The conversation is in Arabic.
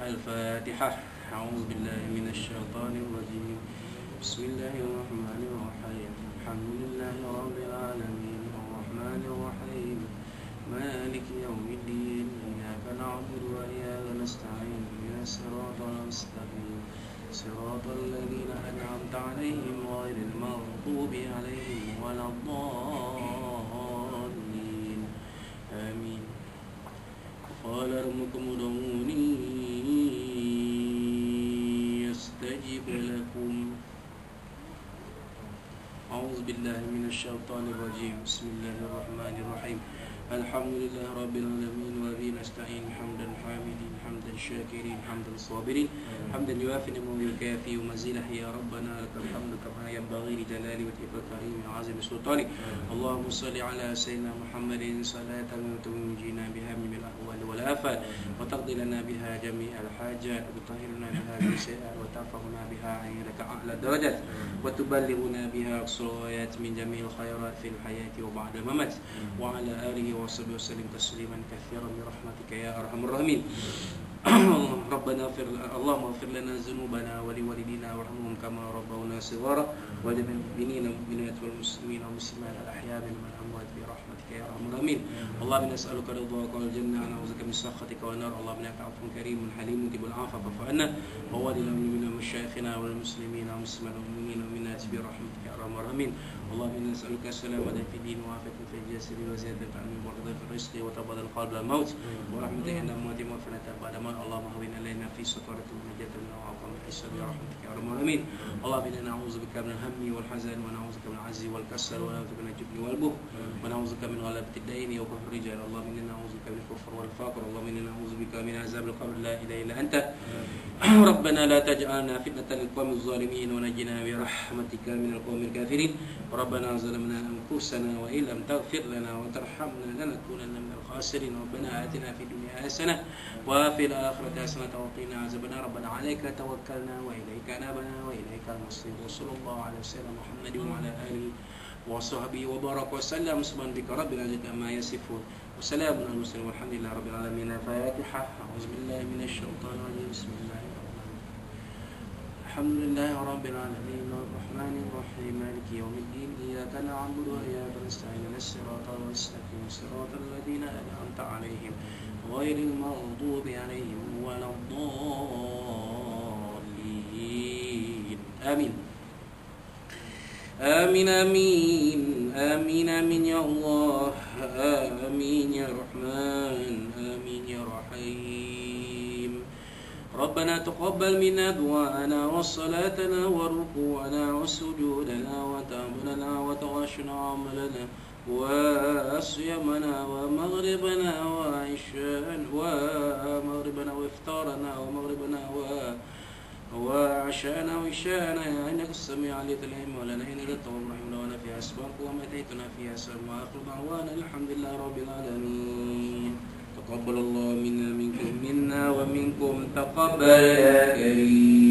الفاتحة. أعوذ بالله من الشيطان الرجيم. بسم الله الرحمن الرحيم. الحمد لله رب العالمين. الرحمن الرحيم. مالك يوم الدين. إياك نعبد وإياك نستعين. من الصراط المستقيم. صراط الذين أنعمت عليهم غير المغضوب عليهم ولا الضالين. آمين. قال ربكم ادعوني أعوذ بالله من الشيطان الرجيم. بسم الله الرحمن الرحيم. الحمد لله رب العالمين وبه نستعين حمدا حامدين حمدا شاكرين حمدا صابرين. حمدا يوافي نعمه ويكافي ومزيده يا ربنا لك الحمد كما ينبغي لجلال وجهك الكريم وعظيم سلطانك. اللهم صل على سيدنا محمد صلاة تنجينا بها من الأهوال والآفات. وتقضي لنا بها جميع الحاجات. وتطهرنا بها من السيئات. وترفعنا بها عندك أعلى الدرجات وتبلغنا بها الغايات من جميع الخيرات في الحياة وبعد الممات. وعلى آله وصحبه وسلم تسليما كثيرا برحمتك يا أرحم الراحمين. ربنا اغفر اللهم اغفر لنا ذنوبنا ولوالدينا وارحمهم كما ربونا صغارا. وللمؤمنين والمؤمنات والمسلمين والمسلمات الأحياء منهم والأموات برحمتك يا أرحم الراحمين. اللهم نسألك رضاك والجنة. ونعوذ بك من سخطك والنار. اللهم إنك عفو كريم حليم مجيب العافى فاعف عنا. وولنا من مشايخنا والمسلمين والمسلمين والمؤمنين والمؤمنات برحمتك يا أرحم الراحمين. اللهم إنا نسألك السلامه في الدين وعافيه في الجسد وزياده في العلم ورضا في الرزق وتبادل قبل الموت ورحمتك عند الموت وفنة بعد الموت اللهم هون علينا في سفرة ونجاة من وعظم الحساب برحمتك يا رب العالمين. اللهم إنا نعوذ بك من الهم والحزن ونعوذ بك من العجز والكسل ونعوذ بك من الجبن والبخل ونعوذ بك من غلبة الدين وكفر الرجال. اللهم إنا نعوذ بك من الكفر والفقر. اللهم إنا نعوذ بك من عذاب القبر. لا إله إلا أنت. ربنا لا تجعلنا فتنة للقوم الظالمين ونجنا برحمتك من القوم الكافرين. ربنا ظلمنا أنفسنا وإن لم تغفر لنا وترحمنا لنكونن من الخاسرين. ربنا آتنا في الدنيا حسنة وفي الآخرة حسنة وقنا عذاب النار. ربنا عليك توكلنا وإليك انابنا وإليك المصير. وصلى الله على سيدنا محمد وعلى آله وصحبه وبارك وسلم. سبحان بك رب العزة عما يصفون. وسلام على المرسلين والحمد لله رب العالمين. الفاتحة. أعوذ بالله من الشيطان الرجيم. بسم الله. الرحمن الرحيم الحمد لله رب العالمين الرحمن الرحيم مالك يوم الدين إياك نعبد وإياك نستعين الصراط المستقيم صراط الذين أنعمت عليهم غير المغضوب عليهم ولا الضالين. آمين. آمين آمين آمين آمين يا الله آمين يا رحمن آمين يا رحيم. ربنا تقبل منا دعاءنا وصلاتنا وركوعنا وسجودنا وتعبدنا وتغشنا عملنا وصيامنا ومغربنا وعشاء ومغربنا وإفطارنا ومغربنا و وعشاءنا وعشاءنا. إنك السميع علي العلم ولنا ان التواب الرحيم. لنا فيها أسباب اللهم اتيتنا فيها سلام وآخر دعوانا الحمد لله رب العالمين. تقبل الله منكم تقبل يا كريم.